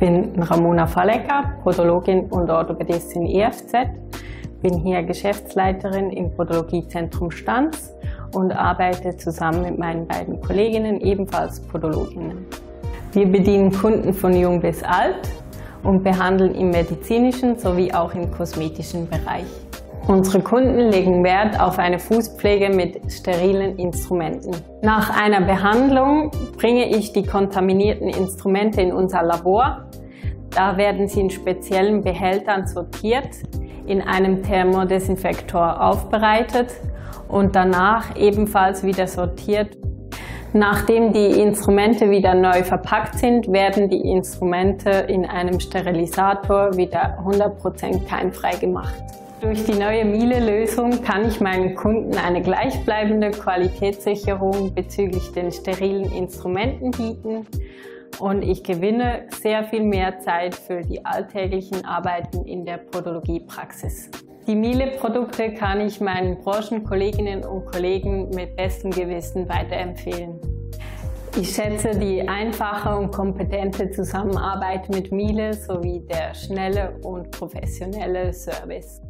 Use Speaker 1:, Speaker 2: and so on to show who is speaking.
Speaker 1: bin Ramona Fallecker, Podologin und Orthopädistin EFZ. Bin hier Geschäftsleiterin im Podologiezentrum Stanz und arbeite zusammen mit meinen beiden Kolleginnen, ebenfalls Podologinnen. Wir bedienen Kunden von jung bis alt und behandeln im medizinischen sowie auch im kosmetischen Bereich. Unsere Kunden legen Wert auf eine Fußpflege mit sterilen Instrumenten. Nach einer Behandlung bringe ich die kontaminierten Instrumente in unser Labor. Da werden sie in speziellen Behältern sortiert, in einem Thermodesinfektor aufbereitet und danach ebenfalls wieder sortiert. Nachdem die Instrumente wieder neu verpackt sind, werden die Instrumente in einem Sterilisator wieder 100% keimfrei gemacht. Durch die neue Miele-Lösung kann ich meinen Kunden eine gleichbleibende Qualitätssicherung bezüglich den sterilen Instrumenten bieten und ich gewinne sehr viel mehr Zeit für die alltäglichen Arbeiten in der Podologiepraxis. Die Miele-Produkte kann ich meinen Branchenkolleginnen und Kollegen mit bestem Gewissen weiterempfehlen. Ich schätze die einfache und kompetente Zusammenarbeit mit Miele sowie der schnelle und professionelle Service.